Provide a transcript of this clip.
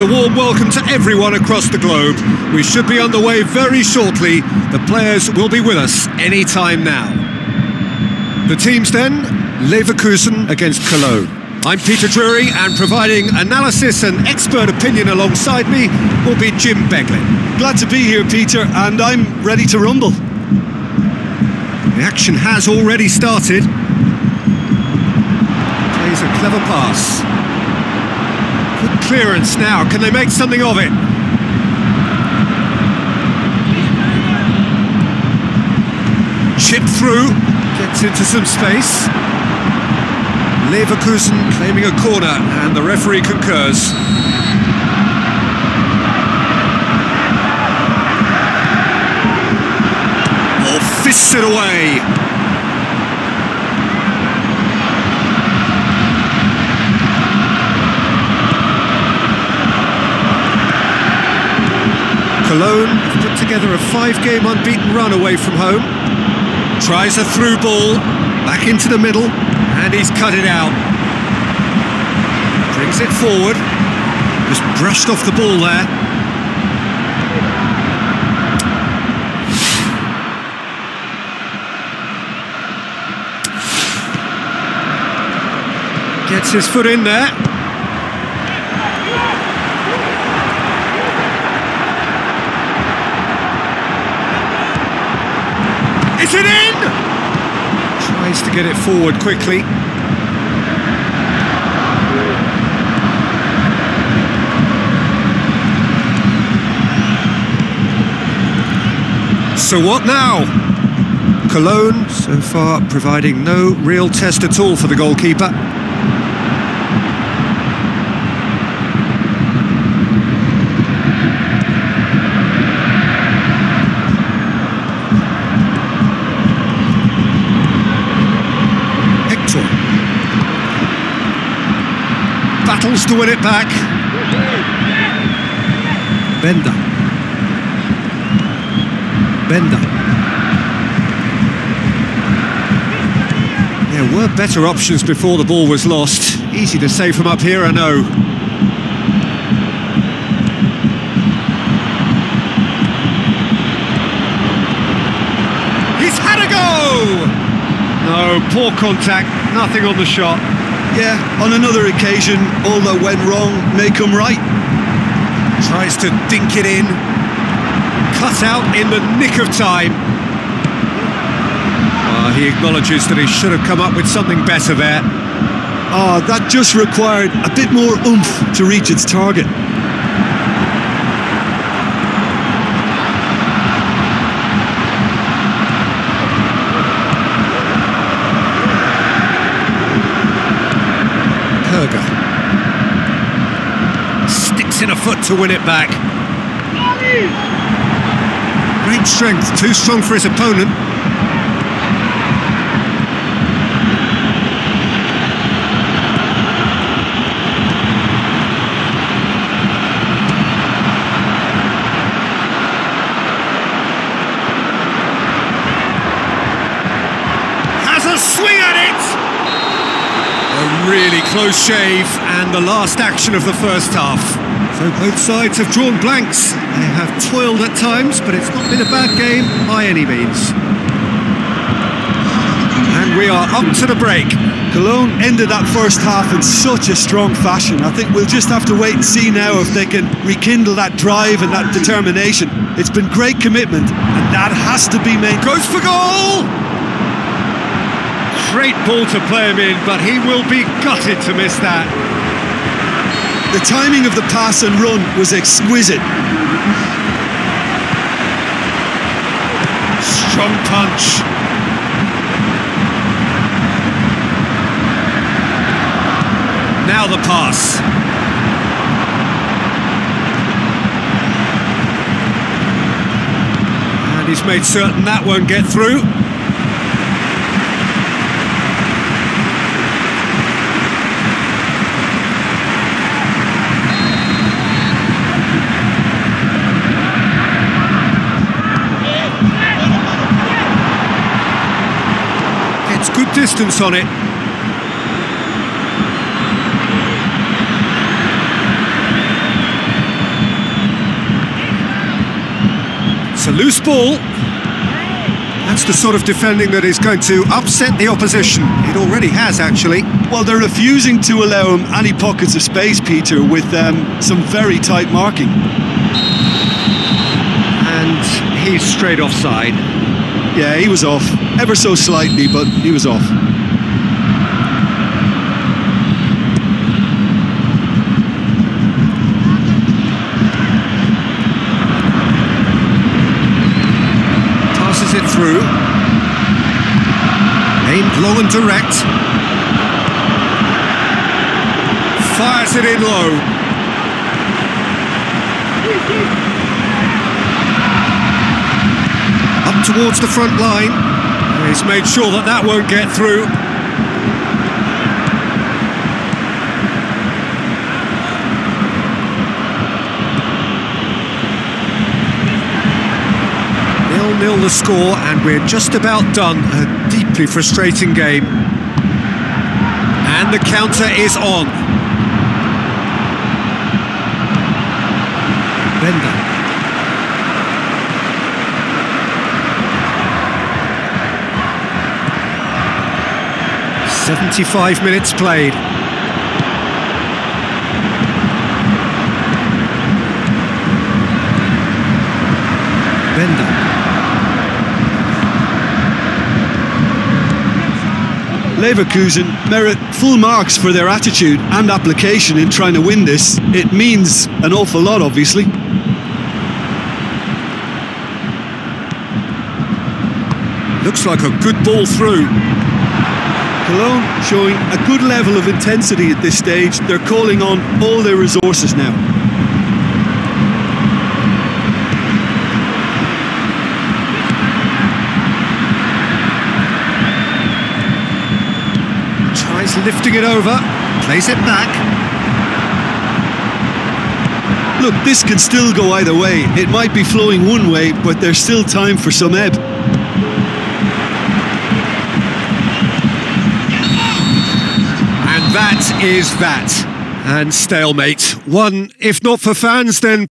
A warm welcome to everyone across the globe. We should be on the way very shortly. The players will be with us any time now. The teams then, Leverkusen against Cologne. I'm Peter Drury and providing analysis and expert opinion alongside me will be Jim Beglin. Glad to be here, Peter, and I'm ready to rumble. The action has already started. Plays a clever pass. Good clearance now. Can they make something of it? Chip through. Gets into some space. Leverkusen claiming a corner, and the referee concurs. Or away. Cologne put together a five-game unbeaten run away from home. Tries a through ball, back into the middle, and he's cut it out. Brings it forward. Just brushed off the ball there. Gets his foot in there. Is it in? Tries to get it forward quickly. So what now? Cologne, so far, providing no real test at all for the goalkeeper. Battles to win it back. Bender. Bender. There were better options before the ball was lost. Easy to say from up here, I know. He's had a go! No, poor contact, nothing on the shot. Yeah, on another occasion, all that went wrong may come right. Tries to dink it in. Cut out in the nick of time. Ah, he acknowledges that he should have come up with something better there. Ah, that just required a bit more oomph to reach its target. Perga. Sticks in a foot to win it back. Great strength, too strong for his opponent. Has a swing at it! A really close shave and the last action of the first half. So both sides have drawn blanks. They have toiled at times, but it's not been a bad game by any means. And we are up to the break. Cologne ended that first half in such a strong fashion. I think we'll just have to wait and see now if they can rekindle that drive and that determination. It's been great commitment, and that has to be made. Goes for goal! Great ball to play him in, but he will be gutted to miss that. The timing of the pass and run was exquisite. Strong punch. Now the pass. And he's made certain that won't get through. distance on it. It's a loose ball. That's the sort of defending that is going to upset the opposition. It already has, actually. Well, they're refusing to allow him any pockets of space, Peter, with um, some very tight marking. And he's straight offside. Yeah, he was off. Ever so slightly, but he was off. Passes it through. Aimed low and direct. Fires it in low. Up towards the front line. He's made sure that that won't get through. Nil-nil the score, and we're just about done. A deeply frustrating game. And the counter is on. Bender. Seventy-five minutes played. Bender. Leverkusen merit full marks for their attitude and application in trying to win this. It means an awful lot, obviously. Looks like a good ball through. Cologne showing a good level of intensity at this stage. They're calling on all their resources now. Tries lifting it over, plays it back. Look, this can still go either way. It might be flowing one way, but there's still time for some ebb. And that is that. And stalemate. One, if not for fans, then